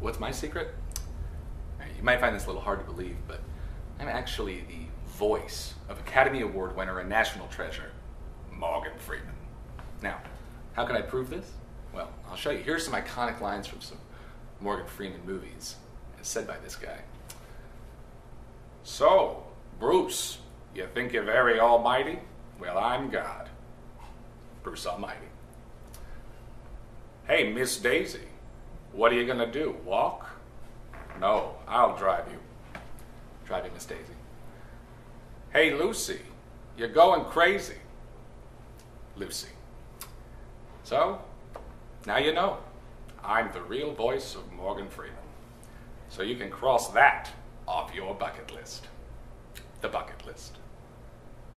What's my secret? You might find this a little hard to believe, but I'm actually the voice of Academy Award winner and national treasure, Morgan Freeman. Now, how can I prove this? Well, I'll show you. Here's some iconic lines from some Morgan Freeman movies, said by this guy. So, Bruce, you think you're very almighty? Well, I'm God. Bruce Almighty. Hey, Miss Daisy, what are you gonna do? Walk? No, I'll drive you. Drive you, Miss Daisy. Hey, Lucy, you're going crazy. Lucy. So, now you know. I'm the real voice of Morgan Freeman. So you can cross that off your bucket list. The bucket list.